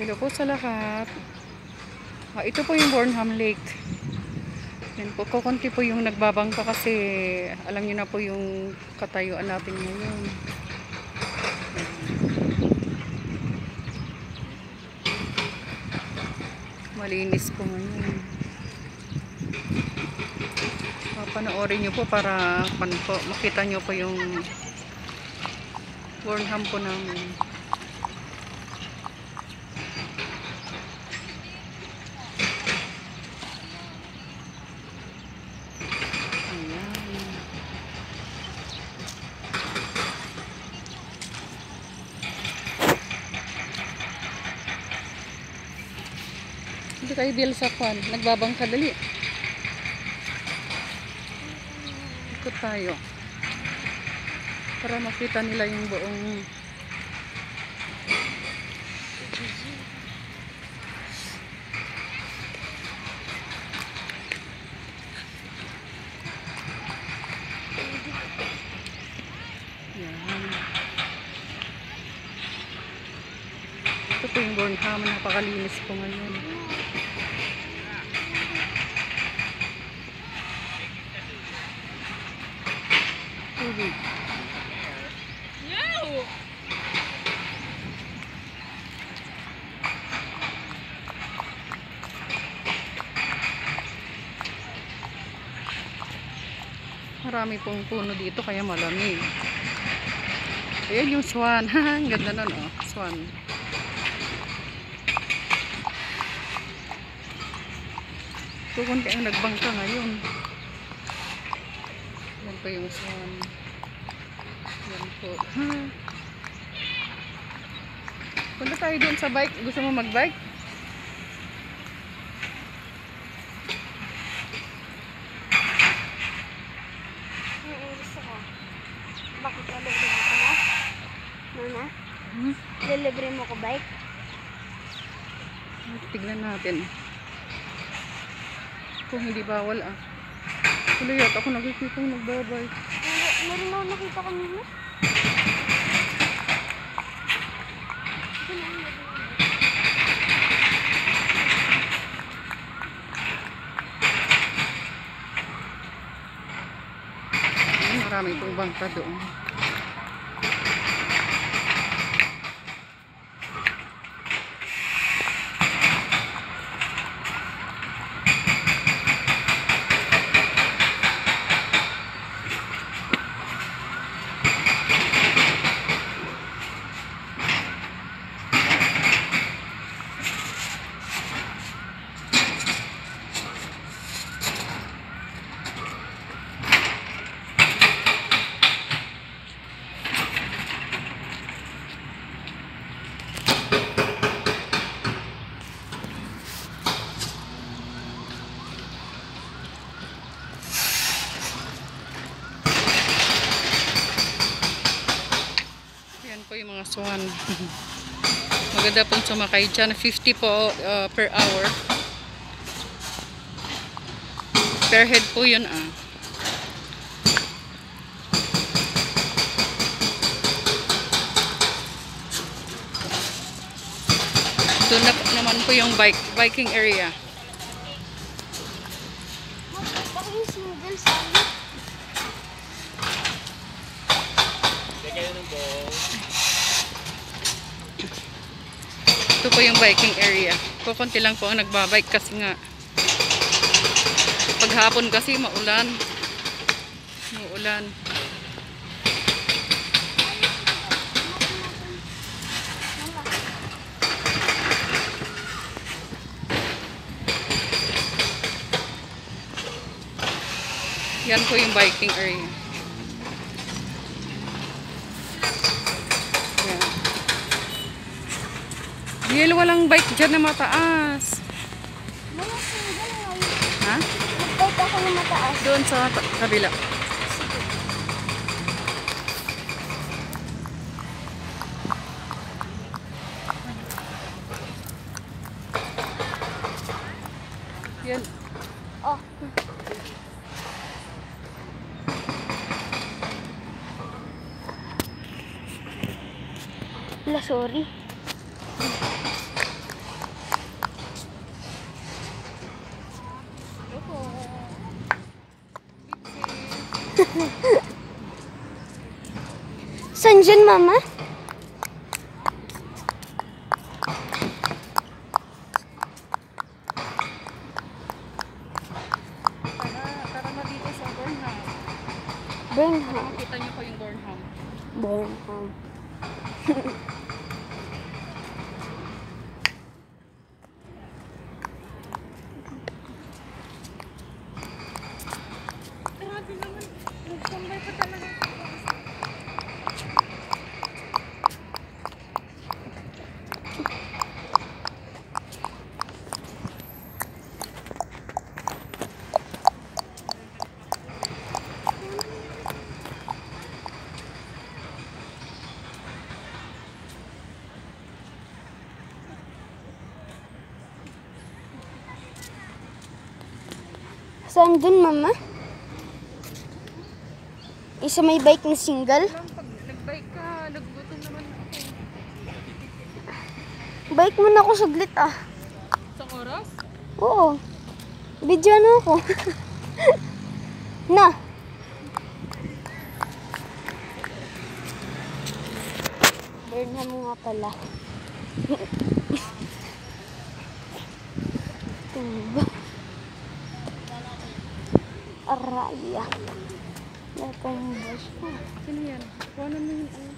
Hello po sa lahat. Ah, ito po yung Bornham Lake. Yan po, kukunti po yung nagbabangka kasi alam niyo na po yung katayuan natin ngayon. Malinis po ngayon. Papanoorin niyo po para po, makita niyo po yung Bornham po namin. Ayan. Hindi kayo bil sa kwan. Nagbabangka dali. Ikot tayo. Para makita nila yung buong. Ito po yung Bornham. Napakalinis po ngayon. Tubig. Marami pong puno dito kaya malamig. Ayan yung swan. Ang ganda nun oh. Swan. Kukunti ang nagbangka ngayon. Yan po yung swan. Yan po. Ha. Punta tayo doon sa bike. Gusto mo mag-bike? Bakit lilibre mo ko na? Nana? Hmm? Lilibre mo ko bike? Tignan natin. Kung hindi bawal ah. Tuloy yata ako nagbabike. Mer- Meron ako nakita kanina. Ay, Marami pong bangka doon. Swan. Maganda pong sumakay dyan. 50 po uh, per hour. Per head po yun ah. Doon na naman po yung bike, biking area. Baka yung single sabi. Ito po yung biking area. Kukunti lang po ang nagbabike kasi nga paghapon kasi maulan. Maulan. Yan po yung biking area. Biel, walang bike dyan na mataas. Ha? Mag-bike ako na mataas. Doon sa kabila. Yan. Oh. Wala, sorry. Saan dyan, mama? Burnham. Makita niyo po yung Burnham. Burnham. Saan dun, mama? Isa may bike na single? Alam, pag nag-bike ka, nagbuto naman ako. Bike mo na ako saglit ah. Isang oras? Oo. Video na ako. na. Burnham mo nga pala. Tuba. Araya. Natumbas ko. Sino yan? Kuhanan mo yung ano.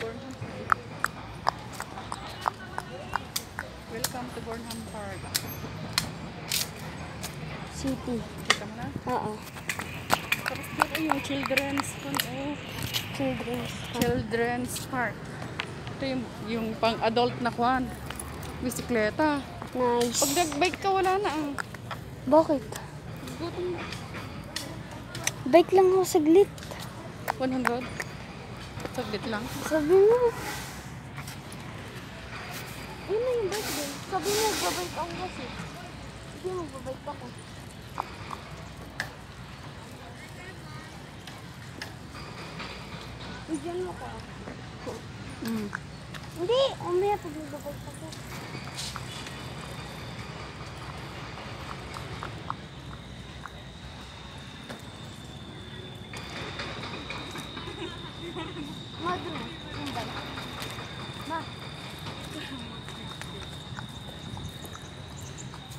Burnham Park. Welcome to Burnham Park. City. Kita mo na? Oo. Tapos dito yung children's ano, Children's. children's park. Ito yung, yung pang adult na kwan. Bisikleta. Nice. Pag nag-bike ka, wala na ah. Bakit? Gutom na. Bike lang ako saglit. 100. Saglit lang. Sabi mo. Ayun na yung bike din. Sabi mo, magbabike ako kasi. Sige, magbabike ako. Bigyan mo ko. Mm. Hindi, umaya pag magbabike ako.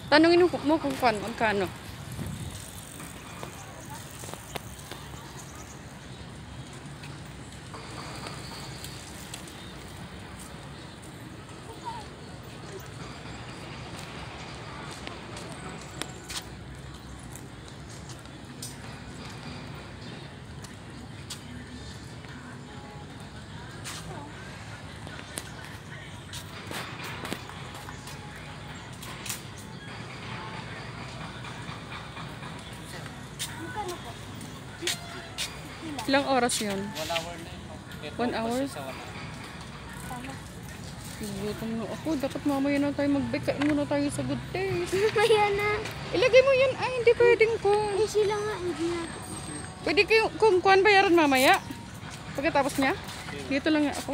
Tanungin mo kung magkano. magkano Ilang oras yun? One hour na yun. no? Ito, One hour? Gutom na ako. Dapat mamaya na tayo mag-bike. Kain muna tayo sa good taste. Ayan na. Ilagay mo yan. Ay, hindi pwedeng ko. Ay, sila nga, hindi na. Pwede kayo, kung kuhan bayaran mamaya. Pagkatapos niya. Dito lang nga ako.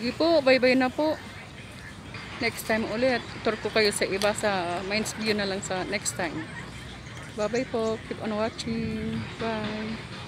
Sige po, bye-bye na po. Next time ulit. Tour ko kayo sa iba sa Minds View na lang sa next time. Bye-bye po. Keep on watching. Bye.